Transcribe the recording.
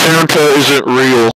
Santa isn't real.